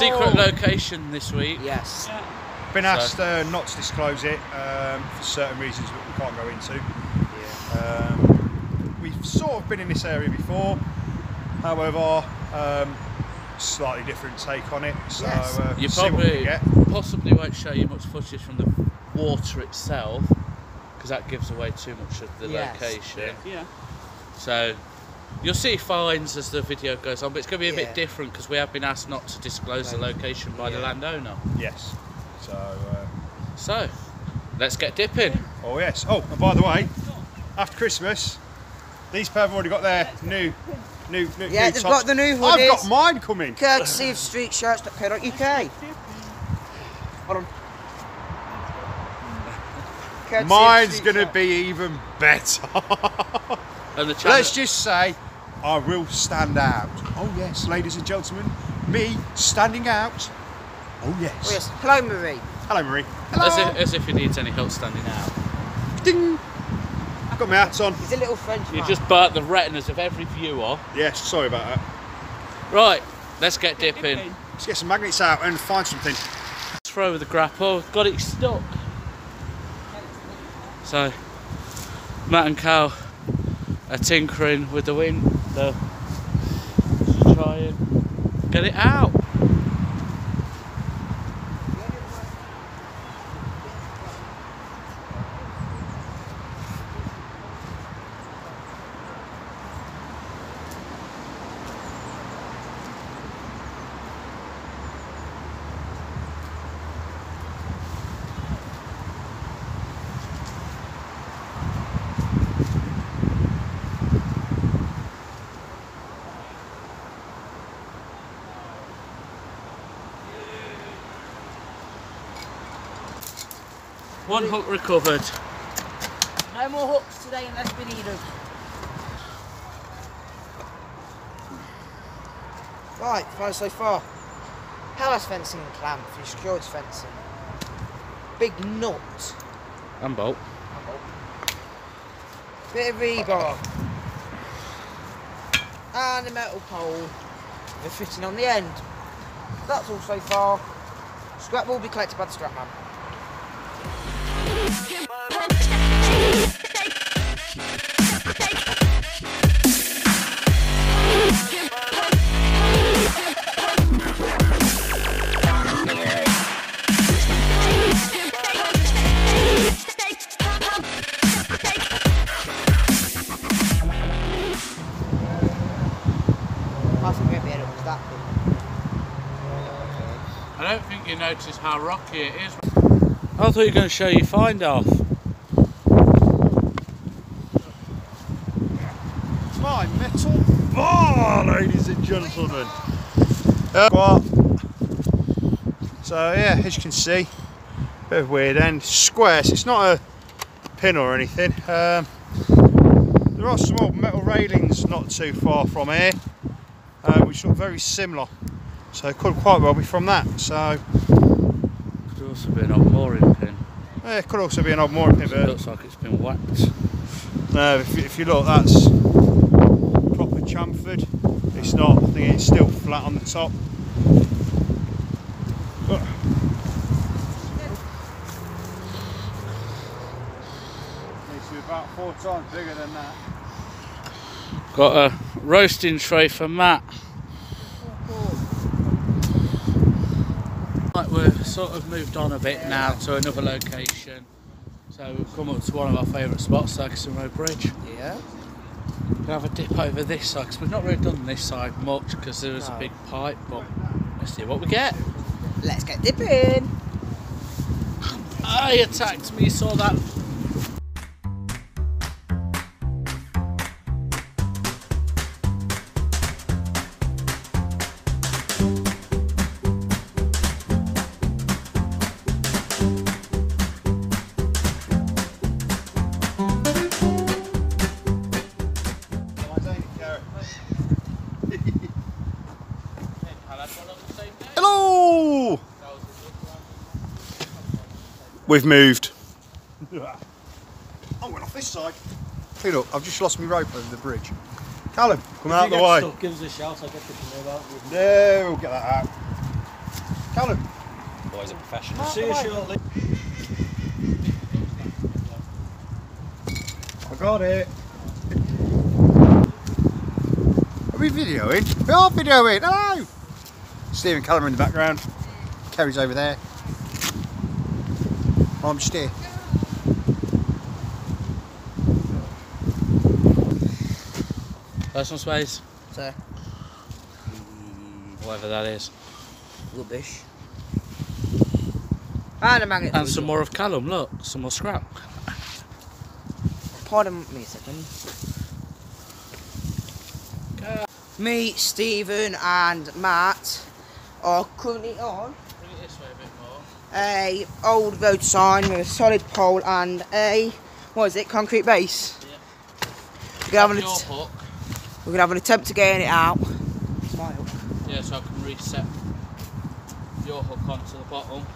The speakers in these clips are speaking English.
secret location this week. Yes. Been So- asked uh, not to disclose it um, for certain reasons that we can't go into. Yeah. Um, we've sort of been in this area before, however, um, slightly different take on it. So Yes. uh, You see what we probably get. possibly won't show you much footage from the water itself because that gives away too much of the Yes. location. Yeah. So you'll see fines as the video goes on, but it's going to be a Yeah. bit different because we have been asked not to disclose the location by the landowner. Yes. So. Uh, So let's get dipping. oh yes. Oh, and by the way, after Christmas, these pair have already got their new, new, new. Yeah, new they've tops. got the new I've got mine coming. Courtesy of streetshirts.co.uk. Hold on. Courtesy Mine's gonna be even better. And the channel, Let's just say I will stand out. Oh yes, ladies and gentlemen, me standing out. Oh yes. Oh, yes. Hello, Marie. Hello, Marie. as, if, as if he needs any help standing out. Ding. I've got my hat on. He's a little French You man. just burnt the retinas of every viewer. Yes, sorry about that. Right, let's get dipping. Let's get some magnets out and find something. Let's throw the grapple. Got it stuck. So, Matt and Cal are tinkering with the wind. So, just try and get it out. One hook recovered. No more hooks today unless we need them. Right, fine so far. Palace fencing clamp for your security fencing. Big nut. And bolt. Bit of rebar. And a metal pole with a fitting on the end. That's all so far. Scrap will be collected by the strap man. Think you noticed how rocky it is. I thought you were going to show your find off. My metal bar, ladies and gentlemen. Uh. So yeah, as you can see, bit of weird end. Square, so it's not a pin or anything. Um, there are some old metal railings not too far from here, uh, which look very similar. So it could quite well be from that. So Could also be an mooring pin. yeah, it could also be an old mooring pin, It looks like it's been whacked. No, if, if you look, that's proper chamfered. It's not. I think it's still flat on the top. But- Needs to be about four times bigger than that. Got a roasting tray for Matt. Right, we've sort of moved on a bit now to another location. So we've come up to one of our favourite spots, Ferguson Road Bridge. Yeah. We'll have a dip over this side because we've not really done this side much because there is a No. big pipe, but let's see what we get. Let's get dipping. I attacked me, saw that. Hello! We've moved. I went off this side. Hey look, I've just lost my rope over the bridge. Callum, come out of the way. Give us a shout, I'll get the canoe out. No, we'll get that out. Callum, Boy's a professional. see you shortly. I got it. Are we videoing? We are videoing. Hello. Stephen Callum in the background. Kerry's over there. I'm just here. Personal space. So, mm, Whatever that is. rubbish. And a magnet. And some more of Callum, look. Some more scrap. Pardon me a second. Me, Stephen, and Matt are currently on it this way a a old road sign with a solid pole and a what is it? Concrete base. Yeah. We're gonna have an, hook. we're gonna have an attempt to getting it out. Smile. Yeah, so I can reset your hook onto the bottom.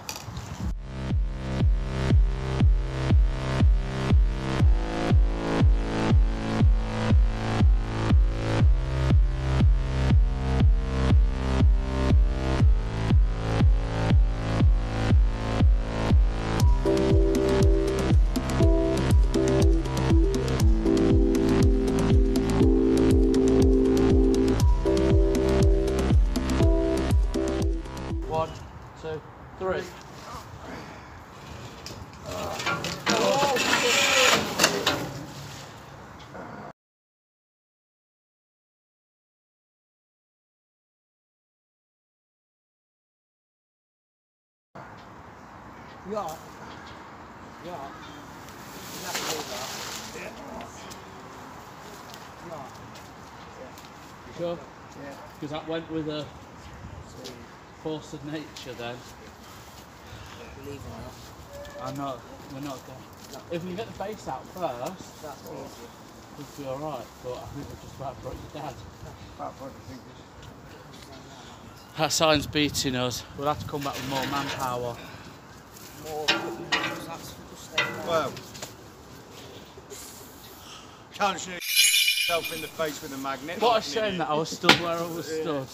Yeah. Yeah. You have to do that. Yeah. Sure? Yeah. Because that went with a force of nature then. Believe that. I'm not, we're not going. If we can get the base out first, That's easy. we'll be alright. But I think we've just about broke your dad. That sign's beating us. We'll have to come back with more manpower. More because that's just staying there. Well, can't shoot yourself in the face with a magnet. What a like an shame that I was stood where I was stood.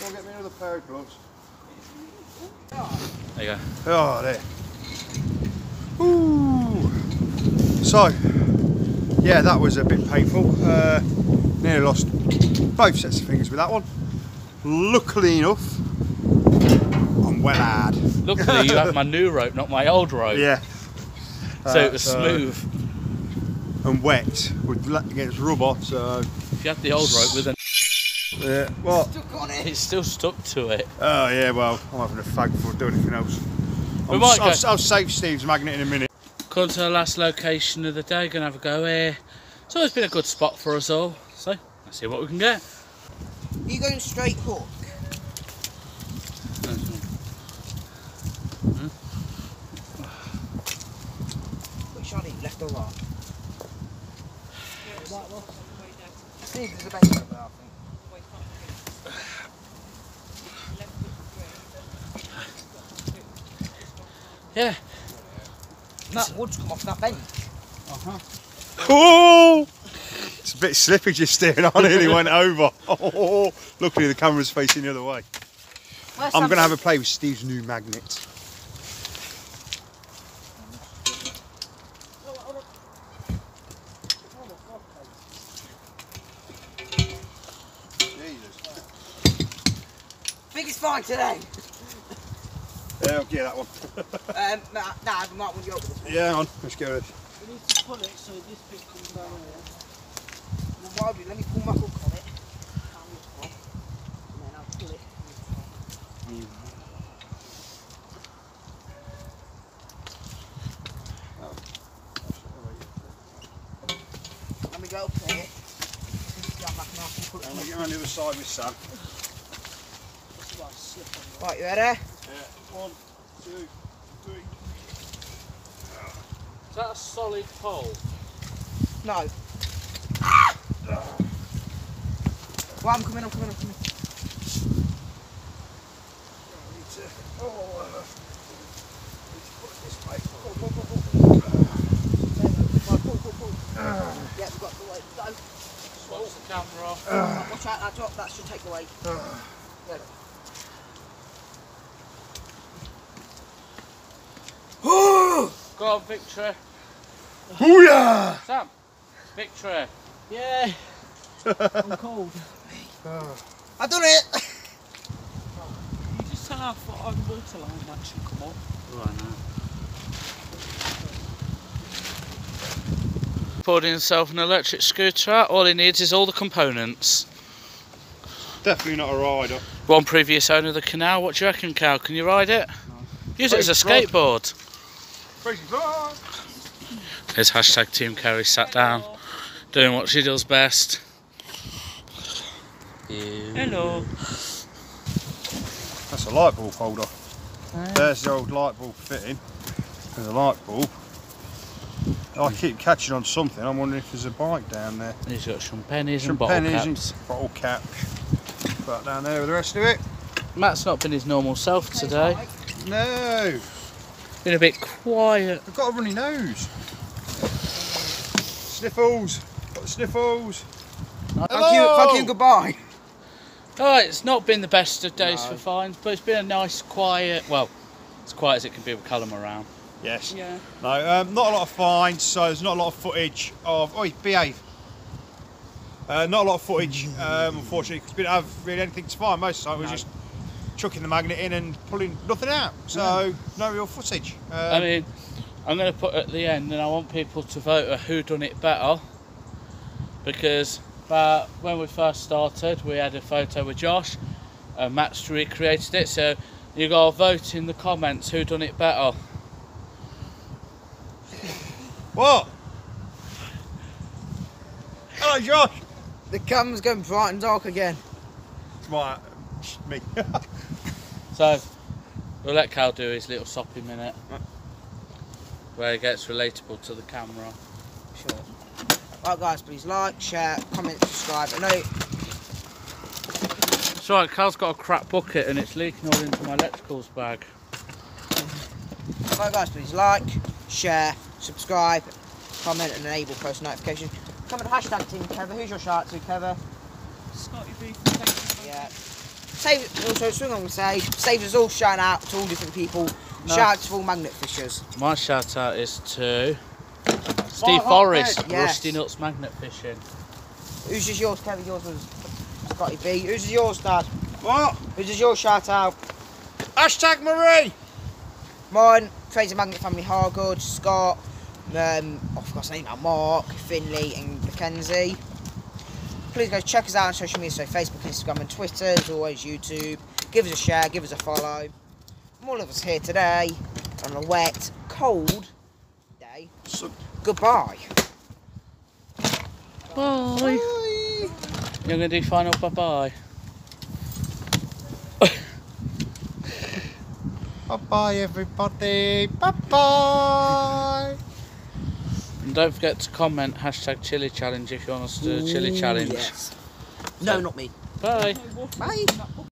Go and get me another pair of gloves. There you go. Oh, there. Ooh. So, yeah, that was a bit painful. Uh, nearly lost both sets of fingers with that one. Luckily enough, I'm well hard. Luckily, you have my new rope, not my old rope. Yeah. So Uh, it was smooth. and wet with against rubber. So, If you had the old rope with an, yeah. Well, Stuck on it. it's still stuck to it. oh yeah. Well, I'm having a fag before I do anything else. We I'm, might I'll, go- I'll save Steve's magnet in a minute. Come to the last location of the day, gonna have a go here. It's always been a good spot for us all, so let's see what we can get. Are you going straight hook? Which shot it, left or right? Steve, there's a base I think. Yeah. That wood's come off that bench. Uh-huh. Oh! It's a bit slippy just steering on it and he went over. Oh, luckily the camera's facing the other way. Where's I'm going to have a play with Steve's new magnet. Biggest find today. Yeah, I'll that one. um, nah, nah, I might want you over this one. Yeah, on, let's go. with it. We need to pull it so this bit comes down here. Well, what I'll do, let me pull my hook on it. Down this one. And then I'll pull it. Let me go up here. Stand back now it And on. get around the other side with Sam. Right, you ready? Yeah, one, two, three. Is that a solid pole? No. Well, I'm coming, I'm coming, I'm coming. Yeah, we've got the weight. Go. Swatch the camera off. Watch out that drop, that should take the weight. There. Go on, victory. Booyah! Sam, victory. Yeah. I'm cold. Ah. I've done it. You just tell our foot on water line actually come up. Oh, I know. Poured himself an electric scooter out. All he needs is all the components. Definitely not a rider. One previous owner of the canal. What do you reckon, Cal? Can you ride it? Use it as a Crazy skateboard. Crazy fly. Here's hashtag Team Kerry sat down, doing what she does best. Hello. That's a light bulb holder. There's the old light bulb fitting. There's a light bulb. I hmm. keep catching on something. I'm wondering if there's a bike down there. He's got some pennies Some and bottle pennies caps. and bottle cap. Put down there with the rest of it. Matt's not been his normal self today. No, Been a bit quiet. I've got a runny nose. Sniffles. Got the sniffles. Thank you. Thank you. and Goodbye. Oh, it's not been the best of days No. for fines, but it's been a nice, quiet. Well, as quiet as it can be with Callum around. Yes. Yeah. No, um, not a lot of fines, so there's not a lot of footage of. Oi, behave. Uh, not a lot of footage, um, unfortunately, because we didn't have really anything to find most of the time. We were just chucking the magnet in and pulling nothing out. So, no real footage. Um, I mean, I'm going to put at the end, and I want people to vote a who done it better, because uh, when we first started, we had a photo with Josh, and Matt's recreated it. So you got to vote in the comments who done it better. what? Hello, Josh. The camera's going bright and dark again. It's my, me. So we'll let Cal do his little soppy minute, where he gets relatable to the camera. Sure. Right, guys, please like, share, comment, subscribe. I know It's right, Cal's got a crap bucket and it's leaking all into my electricals bag. Right guys, please like, share, subscribe, comment and enable post notifications. Comment hashtag Team Kevin. Who's your shout out to, Kevin? Scotty B from Texas. Yeah. Save also swing on save. Save us all shout out to all different people. No. Shout out to all magnet fishers. My shout out is to Steve Forrest, yes. Rusty Nuts Magnet Fishing. Who's is yours, Kevin? Yours was Scotty B. Who's is yours, Dad? what? Who's is your shout out? Hashtag Marie. Mine, Crazy Magnet Family Hargood, Scott, um, oh, I forgot his name now, Mark, Finley and Mackenzie. Please go check us out on social media, so Facebook, Instagram and Twitter, as always YouTube. Give us a share, give us a follow. From all of us here today, on a wet, cold day, So- goodbye. Bye. goodbye. You're going to do final bye bye. Bye bye, everybody. Bye bye. And don't forget to comment hashtag chili challenge if you want us to do a chili challenge. Yes. No, not me. Bye. Bye. in that bucket.